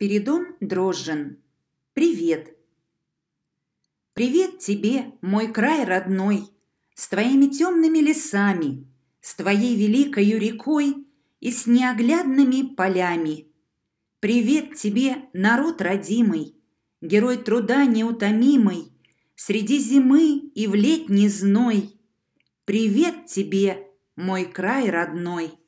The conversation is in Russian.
Спиридон Дрожжин. Привет. Привет тебе, мой край родной, С твоими темными лесами, С твоей великою рекой И с неоглядными полями. Привет тебе, народ родимый, Герой труда неутомимый, Среди зимы и в летний зной. Привет тебе, мой край родной.